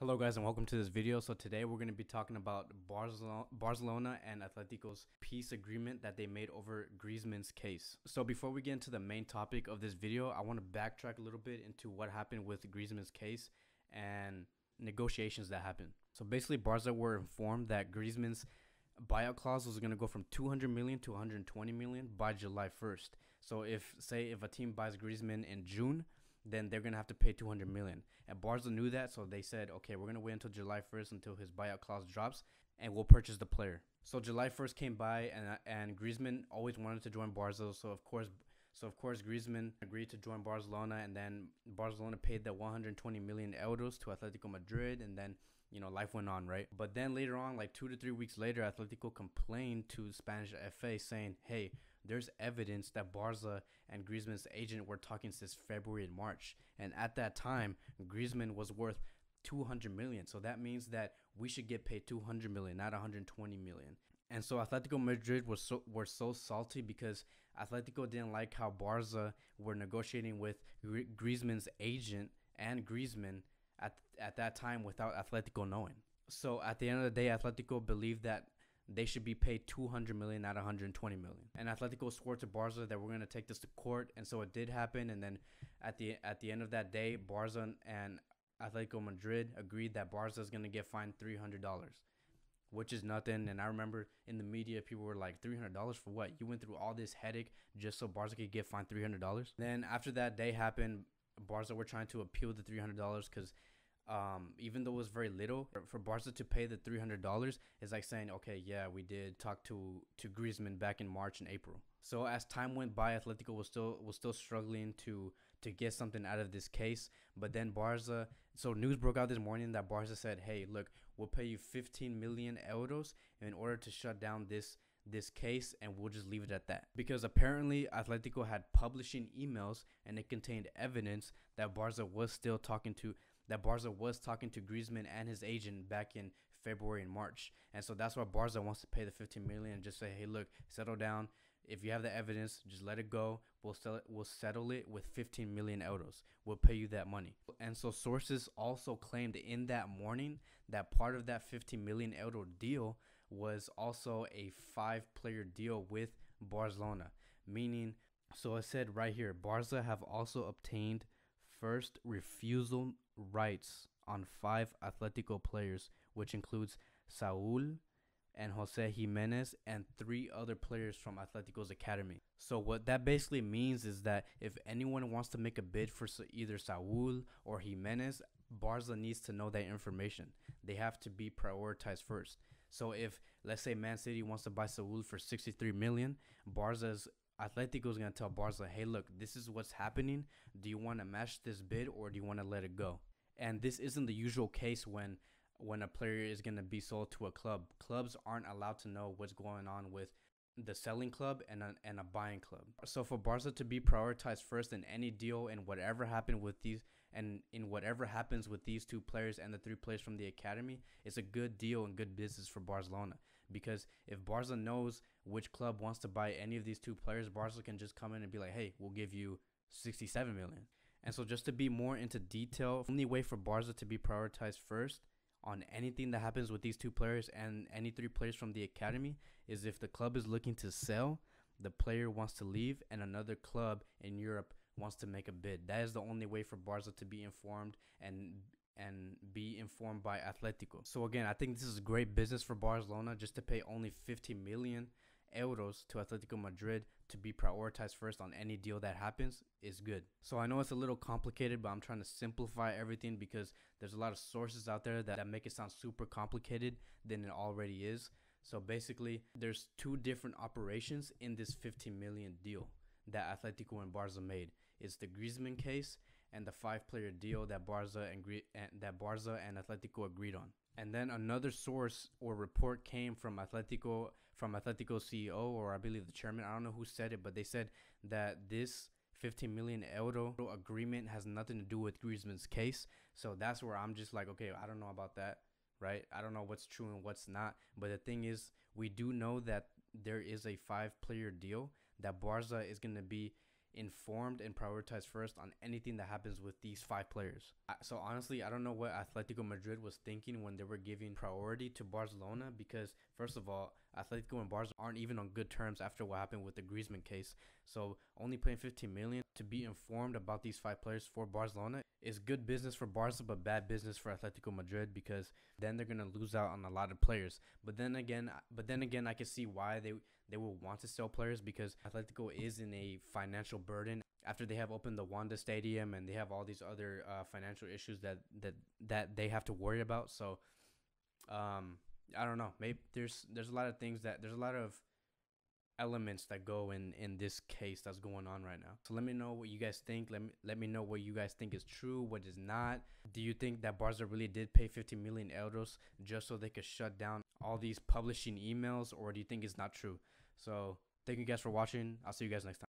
Hello guys and welcome to this video. So today we're going to be talking about Barcelona, and Atletico's peace agreement that they made over Griezmann's case. So before we get into the main topic of this video, I want to backtrack a little bit into what happened with Griezmann's case and negotiations that happened. So basically Barca were informed that Griezmann's buyout clause was going to go from 200 million to 120 million by July 1st. So if say if a team buys Griezmann in June, then they're gonna have to pay 200 million. And Barca knew that, so they said, okay, we're gonna wait until July 1st until his buyout clause drops, and we'll purchase the player. So July 1st came by, and and Griezmann always wanted to join Barca, so of course. So of course Griezmann agreed to join Barcelona, and then Barcelona paid the 120 million euros to Atletico Madrid, and then you know life went on, right? But then later on, like two to three weeks later, Atletico complained to Spanish FA saying, "Hey, there's evidence that Barca and Griezmann's agent were talking since February and March. And at that time, Griezmann was worth 200 million. So that means that we should get paid 200 million, not 120 million. And so Atletico Madrid was so were so salty because Atletico didn't like how Barca were negotiating with Griezmann's agent and Griezmann at at that time without Atletico knowing. So at the end of the day, Atletico believed that they should be paid 200 million, not 120 million. And Atletico swore to Barca that we're going to take this to court, and so it did happen. And then at the at the end of that day, Barca and Atletico Madrid agreed that Barca is going to get fined 300 dollars, which is nothing. And I remember in the media, people were like, 300 dollars for what? You went through all this headache just so Barca could get fined 300 dollars. Then after that day happened, Barca were trying to appeal the 300 dollars because um, even though it was very little for Barca to pay the three hundred dollars is like saying, okay, yeah, we did talk to to Griezmann back in March and April. So as time went by, Atletico was still was still struggling to to get something out of this case. But then Barca, so news broke out this morning that Barca said, hey, look, we'll pay you 15 million euros in order to shut down this this case and we'll just leave it at that. Because apparently Atletico had publishing emails and it contained evidence that Barca was still talking to that Barca was talking to Griezmann and his agent back in February and March. And so that's why Barca wants to pay the 15 million and just say, "Hey, look, settle down. If you have the evidence, just let it go. We'll sell it. We'll settle it with 15 million euros. We'll pay you that money." And so sources also claimed in that morning that part of that 15 million euro deal was also a five-player deal with Barcelona, meaning so I said right here, Barca have also obtained first refusal rights on five Atletico players, which includes Saul and Jose Gimenez and three other players from Atletico's academy. So what that basically means is that if anyone wants to make a bid for either Saul or Gimenez, Barca needs to know that information. They have to be prioritized first. So if let's say Man City wants to buy Saul for 63 million, Barca's Atletico is going to tell Barca, hey, look, this is what's happening. Do you want to match this bid or do you want to let it go? And this isn't the usual case when when a player is going to be sold to a club. Clubs aren't allowed to know what's going on with the selling club and a, and a buying club. So for Barca to be prioritized first in any deal and whatever happened with these and in whatever happens with these two players and the three players from the academy, it's a good deal and good business for Barcelona because if Barca knows which club wants to buy any of these two players, Barca can just come in and be like, "Hey, we'll give you 67 million." And so just to be more into detail, the only way for Barca to be prioritized first on anything that happens with these two players and any three players from the academy is if the club is looking to sell, the player wants to leave, and another club in Europe wants to make a bid. That is the only way for Barca to be informed and and be informed by Atletico. So again, I think this is a great business for Barcelona just to pay only 50 million euros to Atletico Madrid to be prioritized first on any deal that happens is good. So I know it's a little complicated, but I'm trying to simplify everything because there's a lot of sources out there that, that make it sound super complicated than it already is. So basically, there's two different operations in this 15 million deal that Atletico and Barca made. It's the Griezmann case and the five-player deal that Barca and, and that Barca and Atletico agreed on. And then another source or report came from Atletico from Atletico CEO or I believe the chairman. I don't know who said it, but they said that this 15 million euro agreement has nothing to do with Griezmann's case. So that's where I'm just like, okay, I don't know about that, right? I don't know what's true and what's not. But the thing is, we do know that there is a five-player deal that Barca is going to be informed and prioritized first on anything that happens with these five players. So honestly, I don't know what Atletico Madrid was thinking when they were giving priority to Barcelona because first of all, Atletico and Barca aren't even on good terms after what happened with the Griezmann case. So only paying 15 million to be informed about these five players for Barcelona is good business for Barca but bad business for Atletico Madrid because then they're going to lose out on a lot of players. But then again, but then again I can see why they they will want to sell players because Atletico is in a financial burden after they have opened the Wanda Stadium and they have all these other uh, financial issues that that that they have to worry about. So, um, I don't know. Maybe there's there's a lot of things that there's a lot of elements that go in in this case that's going on right now. So let me know what you guys think. Let me let me know what you guys think is true, what is not. Do you think that Barca really did pay 50 million euros just so they could shut down all these publishing emails, or do you think it's not true? So thank you guys for watching. I'll see you guys next time.